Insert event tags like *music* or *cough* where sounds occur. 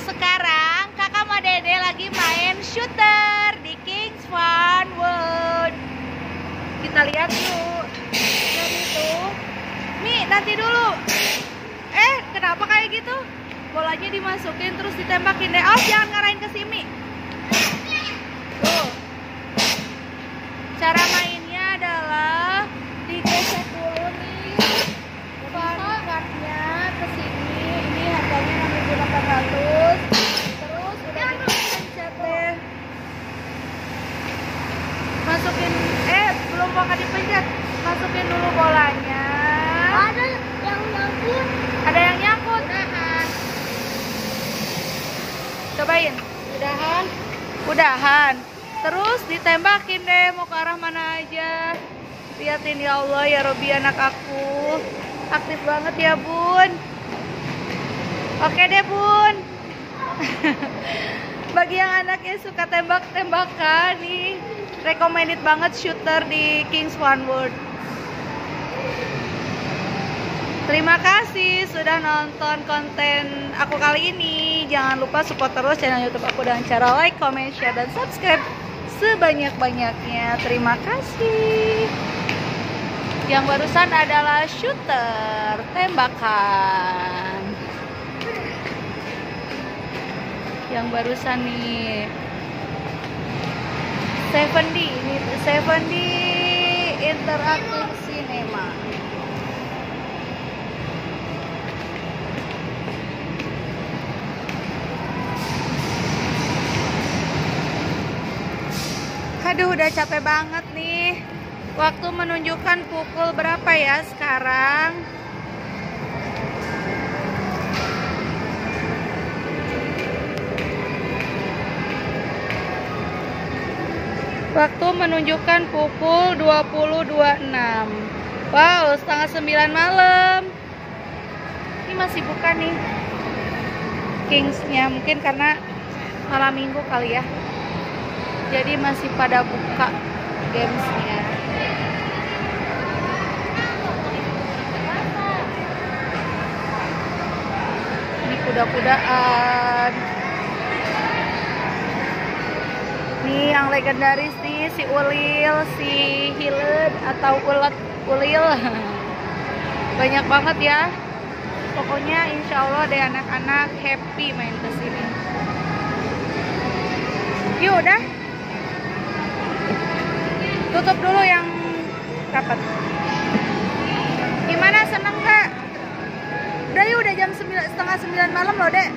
sekarang kakak sama dede lagi main shooter di Kings Fun World. Kita lihat yuk. Lihat itu. Mi, nanti dulu. Eh, kenapa kayak gitu? Bolanya dimasukin terus ditembakin deh. Oh, jangan ngarahin ke sini. Tuh. Cara mainnya adalah digesek dulu nih. Fun card-nya ke sini. Ini harganya 6.800. Terus udah dipencet deh. Masukin eh belum mau dipencet. Masukin dulu bolanya. Ada yang nyangkut. Ada yang nyangkut. Cobain. Udahan. Udahan. Terus ditembakin deh mau ke arah mana aja. Liatin ya Allah ya Robi anak aku. Aktif banget ya Bun. Oke deh Bun. *laughs* Bagi yang anaknya suka tembak-tembakan nih, recommended banget shooter di Kings One World. Terima kasih sudah nonton konten aku kali ini. Jangan lupa support terus channel YouTube aku dengan cara like, comment, share, dan subscribe sebanyak-banyaknya. Terima kasih. Yang barusan adalah shooter tembakan. Yang barusan nih 7D ini 7D Interactive Cinema. Aduh udah capek banget nih. Waktu menunjukkan pukul berapa ya sekarang? Waktu menunjukkan pukul 20.26 Wow setengah 9 malam. Ini masih buka nih. Kingsnya mungkin karena malam minggu kali ya jadi masih pada buka gamesnya. Ini kuda-kudaan. Nih yang legendaris nih si Ulil si Hiled atau Ulet Ulil. *laughs* Banyak banget ya. Pokoknya insya Allah deh anak-anak happy main ke sini yuk udah tutup dulu yang rapat. Gimana seneng nggak? Udah yuk udah jam 9, setengah 9 malam loh dek